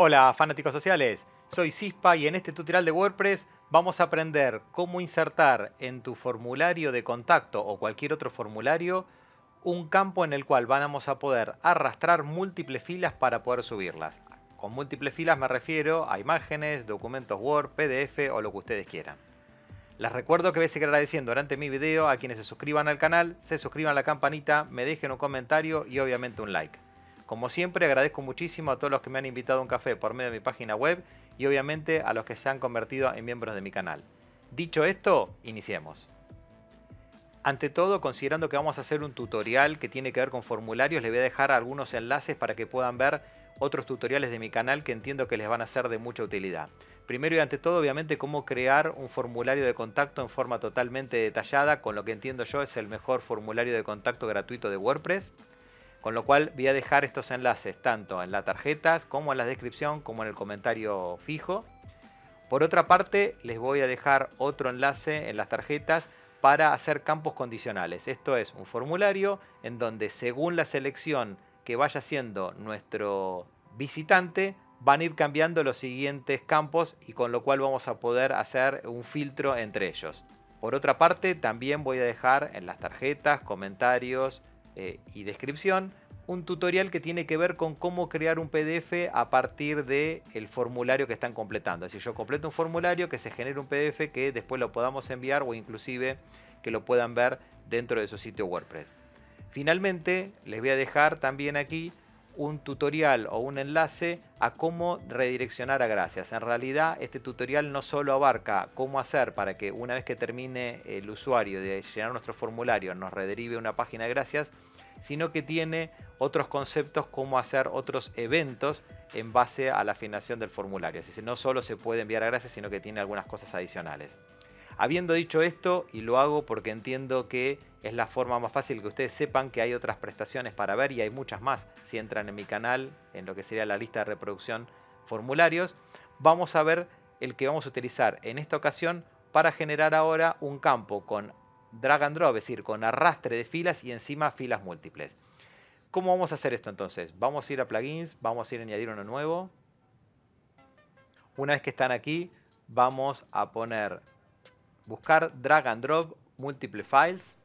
Hola fanáticos sociales, soy Cispa y en este tutorial de WordPress vamos a aprender cómo insertar en tu formulario de contacto o cualquier otro formulario un campo en el cual vamos a poder arrastrar múltiples filas para poder subirlas. Con múltiples filas me refiero a imágenes, documentos Word, PDF o lo que ustedes quieran. Les recuerdo que voy a seguir agradeciendo durante mi video a quienes se suscriban al canal, se suscriban a la campanita, me dejen un comentario y obviamente un like. Como siempre agradezco muchísimo a todos los que me han invitado a un café por medio de mi página web y obviamente a los que se han convertido en miembros de mi canal. Dicho esto, iniciemos. Ante todo, considerando que vamos a hacer un tutorial que tiene que ver con formularios, les voy a dejar algunos enlaces para que puedan ver otros tutoriales de mi canal que entiendo que les van a ser de mucha utilidad. Primero y ante todo, obviamente, cómo crear un formulario de contacto en forma totalmente detallada, con lo que entiendo yo es el mejor formulario de contacto gratuito de WordPress. Con lo cual voy a dejar estos enlaces tanto en las tarjetas como en la descripción como en el comentario fijo. Por otra parte les voy a dejar otro enlace en las tarjetas para hacer campos condicionales. Esto es un formulario en donde según la selección que vaya haciendo nuestro visitante van a ir cambiando los siguientes campos y con lo cual vamos a poder hacer un filtro entre ellos. Por otra parte también voy a dejar en las tarjetas, comentarios, eh, y descripción un tutorial que tiene que ver con cómo crear un PDF a partir del el formulario que están completando. Es decir, yo completo un formulario que se genere un PDF que después lo podamos enviar o inclusive que lo puedan ver dentro de su sitio WordPress. Finalmente, les voy a dejar también aquí un tutorial o un enlace a cómo redireccionar a Gracias. En realidad este tutorial no solo abarca cómo hacer para que una vez que termine el usuario de llenar nuestro formulario nos rederive una página de Gracias, sino que tiene otros conceptos como hacer otros eventos en base a la afinación del formulario. Es decir, no solo se puede enviar a Gracias, sino que tiene algunas cosas adicionales. Habiendo dicho esto, y lo hago porque entiendo que es la forma más fácil que ustedes sepan que hay otras prestaciones para ver y hay muchas más si entran en mi canal, en lo que sería la lista de reproducción formularios, vamos a ver el que vamos a utilizar en esta ocasión para generar ahora un campo con drag and drop, es decir, con arrastre de filas y encima filas múltiples. ¿Cómo vamos a hacer esto entonces? Vamos a ir a plugins, vamos a ir a añadir uno nuevo. Una vez que están aquí, vamos a poner buscar drag and drop multiple files.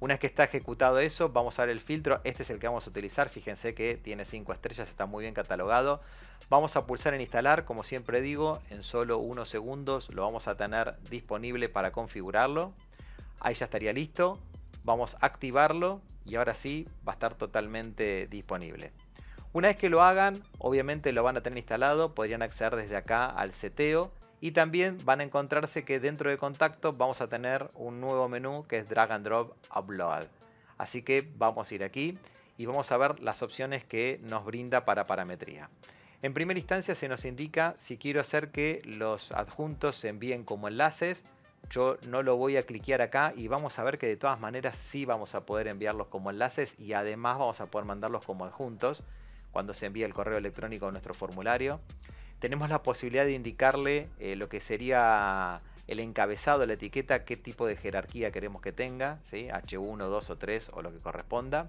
Una vez que está ejecutado eso, vamos a ver el filtro. Este es el que vamos a utilizar. Fíjense que tiene 5 estrellas, está muy bien catalogado. Vamos a pulsar en instalar, como siempre digo, en solo unos segundos lo vamos a tener disponible para configurarlo. Ahí ya estaría listo. Vamos a activarlo y ahora sí va a estar totalmente disponible. Una vez que lo hagan, obviamente lo van a tener instalado, podrían acceder desde acá al seteo y también van a encontrarse que dentro de contacto vamos a tener un nuevo menú que es drag and drop upload. Así que vamos a ir aquí y vamos a ver las opciones que nos brinda para parametría. En primera instancia se nos indica si quiero hacer que los adjuntos se envíen como enlaces. Yo no lo voy a cliquear acá y vamos a ver que de todas maneras sí vamos a poder enviarlos como enlaces y además vamos a poder mandarlos como adjuntos cuando se envía el correo electrónico a nuestro formulario tenemos la posibilidad de indicarle eh, lo que sería el encabezado, la etiqueta, qué tipo de jerarquía queremos que tenga, ¿sí? H1, 2 o 3 o lo que corresponda.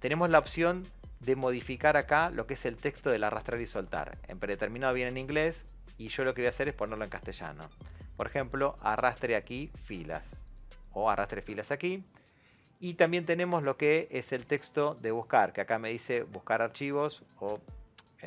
Tenemos la opción de modificar acá lo que es el texto del arrastrar y soltar. En predeterminado viene en inglés y yo lo que voy a hacer es ponerlo en castellano. Por ejemplo, arrastre aquí filas o arrastre filas aquí. Y también tenemos lo que es el texto de buscar, que acá me dice buscar archivos o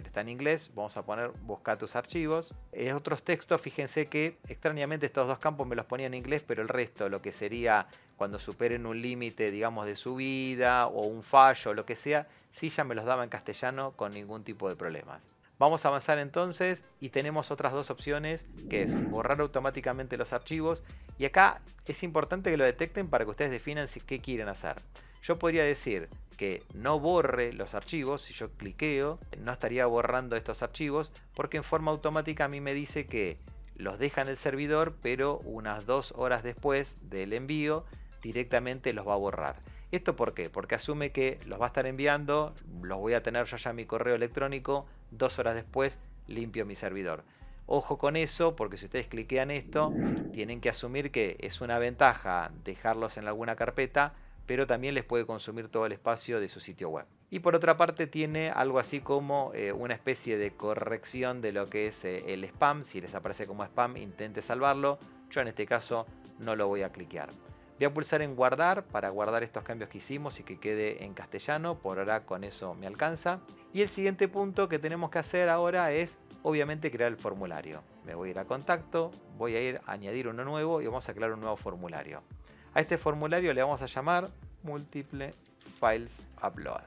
está en inglés, vamos a poner buscar tus archivos. En otros textos, fíjense que extrañamente estos dos campos me los ponía en inglés, pero el resto, lo que sería cuando superen un límite, digamos, de subida o un fallo lo que sea, sí ya me los daba en castellano con ningún tipo de problemas. Vamos a avanzar entonces y tenemos otras dos opciones que es borrar automáticamente los archivos y acá es importante que lo detecten para que ustedes definan qué quieren hacer. Yo podría decir que no borre los archivos, si yo cliqueo, no estaría borrando estos archivos porque en forma automática a mí me dice que los deja en el servidor, pero unas dos horas después del envío directamente los va a borrar. ¿Esto por qué? Porque asume que los va a estar enviando, los voy a tener yo ya en mi correo electrónico, dos horas después limpio mi servidor. Ojo con eso, porque si ustedes cliquean esto, tienen que asumir que es una ventaja dejarlos en alguna carpeta pero también les puede consumir todo el espacio de su sitio web. Y por otra parte tiene algo así como eh, una especie de corrección de lo que es eh, el spam. Si les aparece como spam, intente salvarlo. Yo en este caso no lo voy a cliquear. Voy a pulsar en guardar para guardar estos cambios que hicimos y que quede en castellano. Por ahora con eso me alcanza. Y el siguiente punto que tenemos que hacer ahora es obviamente crear el formulario. Me voy a ir a contacto, voy a ir a añadir uno nuevo y vamos a crear un nuevo formulario. A este formulario le vamos a llamar múltiple files upload.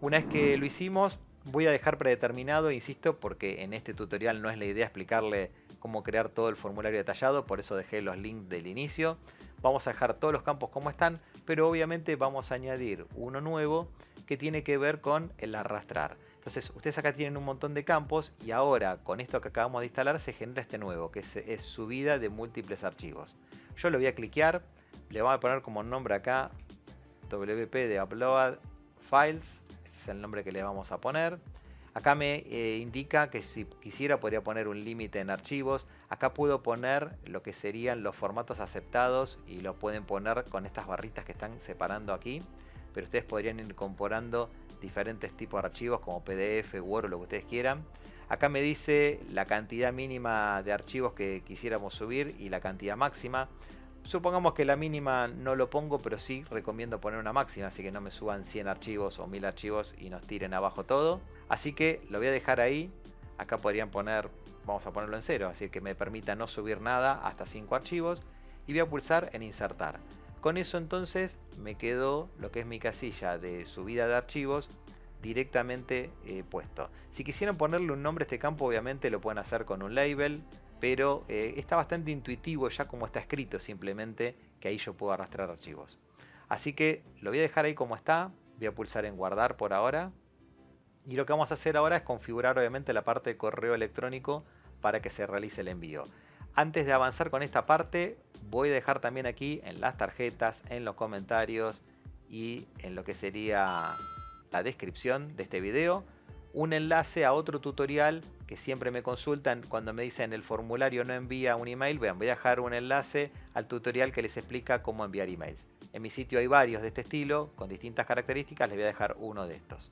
Una vez que lo hicimos, voy a dejar predeterminado, insisto, porque en este tutorial no es la idea explicarle cómo crear todo el formulario detallado, por eso dejé los links del inicio. Vamos a dejar todos los campos como están, pero obviamente vamos a añadir uno nuevo que tiene que ver con el arrastrar. Entonces ustedes acá tienen un montón de campos y ahora con esto que acabamos de instalar se genera este nuevo, que es, subida de múltiples archivos. Yo lo voy a cliquear, le voy a poner como nombre acá wp de upload files, este es el nombre que le vamos a poner. Acá me eh, indica que si quisiera podría poner un límite en archivos. Acá puedo poner lo que serían los formatos aceptados y lo pueden poner con estas barritas que están separando aquí. Pero ustedes podrían ir incorporando diferentes tipos de archivos como PDF, Word o lo que ustedes quieran. Acá me dice la cantidad mínima de archivos que quisiéramos subir y la cantidad máxima. Supongamos que la mínima no lo pongo, pero sí recomiendo poner una máxima, así que no me suban 100 archivos o 1000 archivos y nos tiren abajo todo. Así que lo voy a dejar ahí. Acá podrían poner, vamos a ponerlo en cero, así que me permita no subir nada hasta 5 archivos. Y voy a pulsar en insertar. Con eso entonces me quedó lo que es mi casilla de subida de archivos directamente eh, puesto. Si quisieran ponerle un nombre a este campo, obviamente lo pueden hacer con un label, pero eh, está bastante intuitivo ya como está escrito simplemente que ahí yo puedo arrastrar archivos. Así que lo voy a dejar ahí como está, voy a pulsar en guardar por ahora y lo que vamos a hacer ahora es configurar obviamente la parte de correo electrónico para que se realice el envío. Antes de avanzar con esta parte, voy a dejar también aquí en las tarjetas, en los comentarios y en lo que sería la descripción de este video, un enlace a otro tutorial que siempre me consultan cuando me dicen el formulario no envía un email. Vean, voy a dejar un enlace al tutorial que les explica cómo enviar emails. En mi sitio hay varios de este estilo, con distintas características, les voy a dejar uno de estos.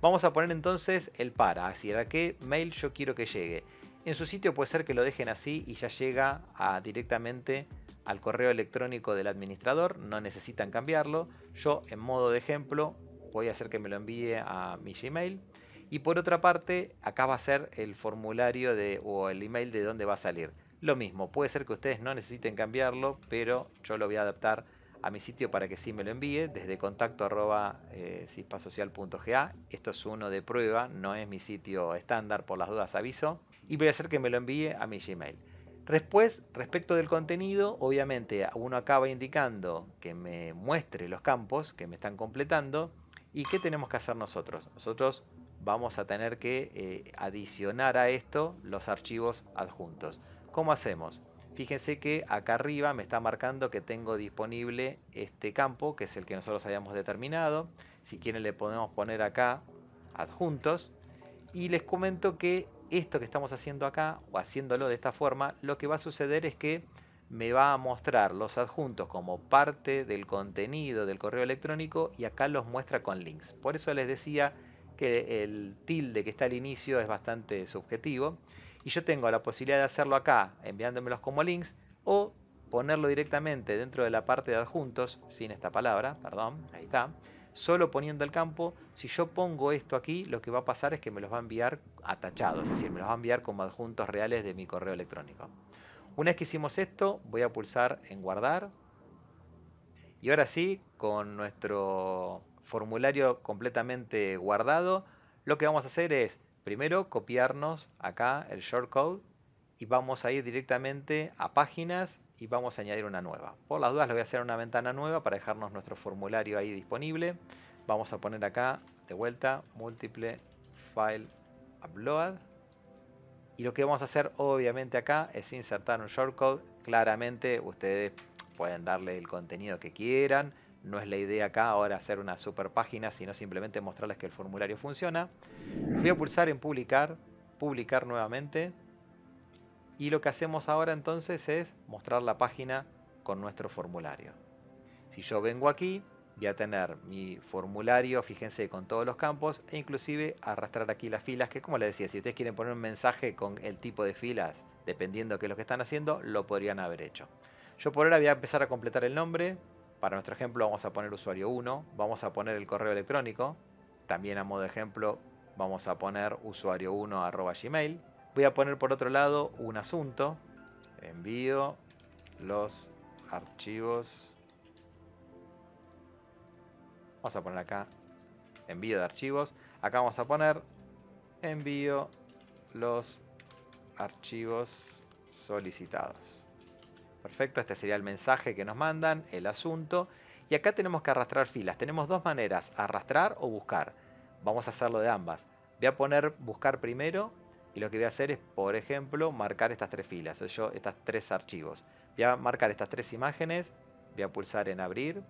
Vamos a poner entonces el para, así a qué mail yo quiero que llegue. En su sitio puede ser que lo dejen así y ya llega directamente al correo electrónico del administrador, no necesitan cambiarlo. Yo en modo de ejemplo voy a hacer que me lo envíe a mi Gmail. Y por otra parte, acá va a ser el formulario de, o el email de dónde va a salir. Lo mismo, puede ser que ustedes no necesiten cambiarlo, pero yo lo voy a adaptar a mi sitio para que sí me lo envíe desde contacto eh, Esto es uno de prueba, no es mi sitio estándar, por las dudas aviso. Y voy a hacer que me lo envíe a mi Gmail. Después, respecto del contenido, obviamente uno acaba indicando que me muestre los campos que me están completando. ¿Y qué tenemos que hacer nosotros? Nosotros vamos a tener que eh, adicionar a esto los archivos adjuntos. ¿Cómo hacemos? Fíjense que acá arriba me está marcando que tengo disponible este campo, que es el que nosotros habíamos determinado. Si quieren le podemos poner acá adjuntos. Y les comento que esto que estamos haciendo acá, o haciéndolo de esta forma, lo que va a suceder es que me va a mostrar los adjuntos como parte del contenido del correo electrónico y acá los muestra con links. Por eso les decía que el tilde que está al inicio es bastante subjetivo y yo tengo la posibilidad de hacerlo acá enviándomelos como links o ponerlo directamente dentro de la parte de adjuntos sin esta palabra, perdón, ahí está, solo poniendo el campo, si yo pongo esto aquí, lo que va a pasar es que me los va a enviar atachados, es decir, me los va a enviar como adjuntos reales de mi correo electrónico. Una vez que hicimos esto, voy a pulsar en guardar. Y ahora sí, con nuestro formulario completamente guardado, lo que vamos a hacer es Primero copiarnos acá el shortcode y vamos a ir directamente a páginas y vamos a añadir una nueva. Por las dudas le voy a hacer una ventana nueva para dejarnos nuestro formulario ahí disponible. Vamos a poner acá de vuelta múltiple file upload. Y lo que vamos a hacer obviamente acá es insertar un shortcode. Claramente ustedes pueden darle el contenido que quieran. No es la idea acá ahora hacer una super página, sino simplemente mostrarles que el formulario funciona. Voy a pulsar en publicar, publicar nuevamente. Y lo que hacemos ahora entonces es mostrar la página con nuestro formulario. Si yo vengo aquí, voy a tener mi formulario, fíjense, con todos los campos e inclusive arrastrar aquí las filas, que como les decía, si ustedes quieren poner un mensaje con el tipo de filas, dependiendo de qué es lo que están haciendo, lo podrían haber hecho. Yo por ahora voy a empezar a completar el nombre, para nuestro ejemplo vamos a poner usuario 1, vamos a poner el correo electrónico, también a modo de ejemplo vamos a poner usuario 1 arroba gmail. Voy a poner por otro lado un asunto, envío los archivos Vamos a poner acá envío de archivos. Acá vamos a poner envío los archivos solicitados. Perfecto, este sería el mensaje que nos mandan, el asunto. Y acá tenemos que arrastrar filas. Tenemos dos maneras, arrastrar o buscar. Vamos a hacerlo de ambas. Voy a poner buscar primero y lo que voy a hacer es, por ejemplo, marcar estas tres filas, yo, estas tres archivos. Voy a marcar estas tres imágenes, voy a pulsar en abrir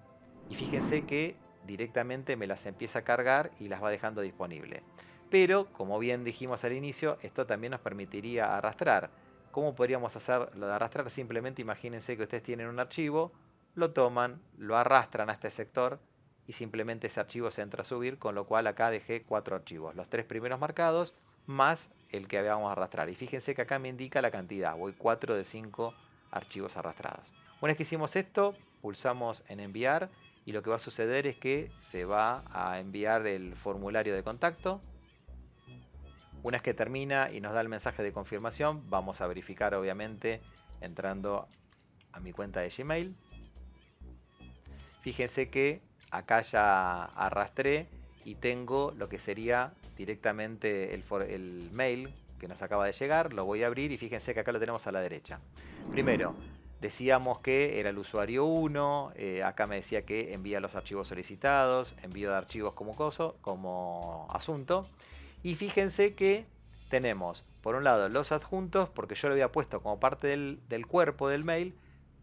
y fíjense que directamente me las empieza a cargar y las va dejando disponible. Pero, como bien dijimos al inicio, esto también nos permitiría arrastrar. ¿Cómo podríamos hacer lo de arrastrar? Simplemente imagínense que ustedes tienen un archivo, lo toman, lo arrastran a este sector y simplemente ese archivo se entra a subir, con lo cual acá dejé cuatro archivos. Los tres primeros marcados más el que habíamos a arrastrar. Y fíjense que acá me indica la cantidad, voy 4 de 5 archivos arrastrados. Una vez que hicimos esto, pulsamos en enviar y lo que va a suceder es que se va a enviar el formulario de contacto. Una vez que termina y nos da el mensaje de confirmación, vamos a verificar obviamente entrando a mi cuenta de Gmail. Fíjense que acá ya arrastré y tengo lo que sería directamente el, mail que nos acaba de llegar. Lo voy a abrir y fíjense que acá lo tenemos a la derecha. Primero, Decíamos que era el usuario 1, eh, acá me decía que envía los archivos solicitados, envío de archivos como coso, como asunto. Y fíjense que tenemos, por un lado, los adjuntos, porque yo lo había puesto como parte del, del cuerpo del mail,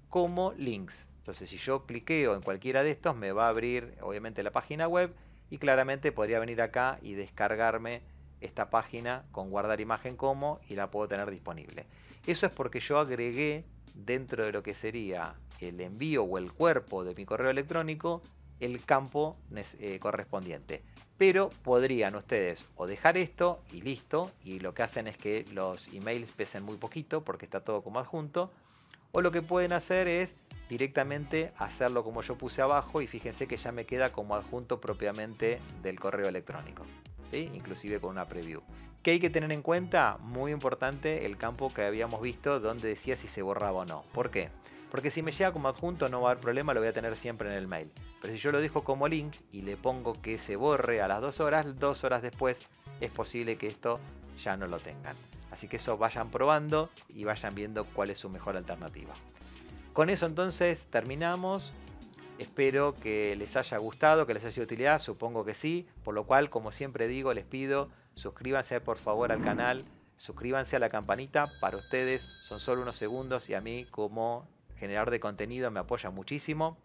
como links. Entonces, si yo cliqueo en cualquiera de estos, me va a abrir, obviamente, la página web y claramente podría venir acá y descargarme esta página con guardar imagen como y la puedo tener disponible. Eso es porque yo agregué dentro de lo que sería el envío o el cuerpo de mi correo electrónico el campo eh, correspondiente. Pero podrían ustedes o dejar esto y listo, y lo que hacen es que los emails pesen muy poquito porque está todo como adjunto, o lo que pueden hacer es directamente hacerlo como yo puse abajo y fíjense que ya me queda como adjunto propiamente del correo electrónico inclusive con una preview. ¿Qué hay que tener en cuenta? Muy importante el campo que habíamos visto donde decía si se borraba o no. ¿Por qué? Porque si me llega como adjunto no va a haber problema, lo voy a tener siempre en el mail. Pero si yo lo dejo como link y le pongo que se borre a las dos horas, dos horas después es posible que esto ya no lo tengan. Así que eso vayan probando y vayan viendo cuál es su mejor alternativa. Con eso entonces terminamos. Espero que les haya gustado, que les haya sido utilidad, supongo que sí, por lo cual, como siempre digo, les pido, suscríbanse por favor al canal, suscríbanse a la campanita, para ustedes son solo unos segundos y a mí como generador de contenido me apoya muchísimo.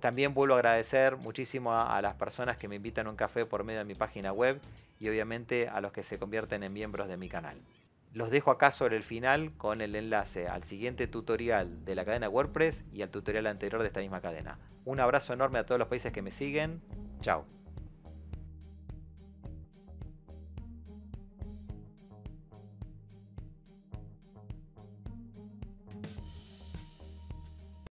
También vuelvo a agradecer muchísimo a, a, las personas que me invitan a un café por medio de mi página web y obviamente a los que se convierten en miembros de mi canal. Los dejo acá sobre el final con el enlace al siguiente tutorial de la cadena WordPress y al tutorial anterior de esta misma cadena. Un abrazo enorme a todos los países que me siguen. Chao.